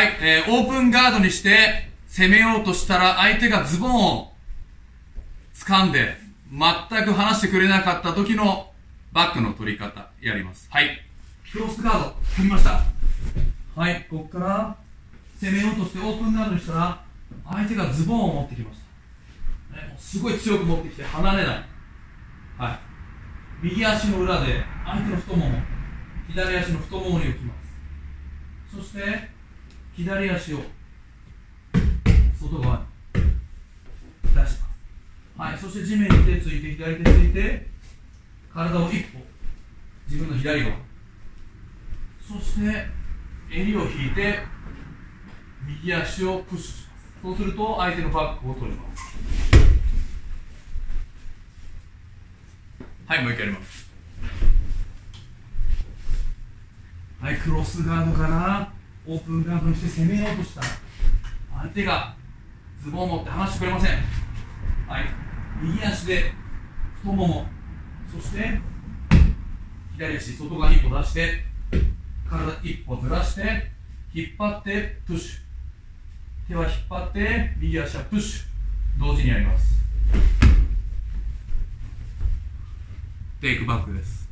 はい、えー、オープンガードにして攻めようとしたら相手がズボンを掴んで全く離してくれなかった時のバックの取り方やります。はい。クロスガード取りました。はい、ここから攻めようとしてオープンガードにしたら相手がズボンを持ってきました。ね、すごい強く持ってきて離れない。はい。右足の裏で相手の太もも、左足の太ももに置きます。そして左足を外側に出します。はい、そして地面に手ついて、左手ついて、体を一歩、自分の左側。そして、襟を引いて、右足をプッシュします。そうすると、相手のバックを取ります。はい、もう一回やります。はい、クロスガードかな。オープンガードにして攻めようとした。相手がズボンを持って離してくれません。はい。右足で太ももそして左足外側に一歩出して体一歩ずらして引っ張ってプッシュ。手は引っ張って右足はプッシュ。同時にやります。テイクバックです。